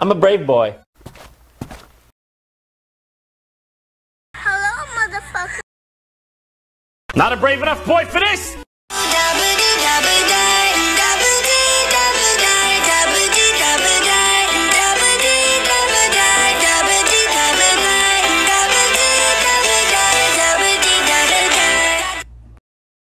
I'm a brave boy. Hello, motherfucker. Not a brave enough boy for this!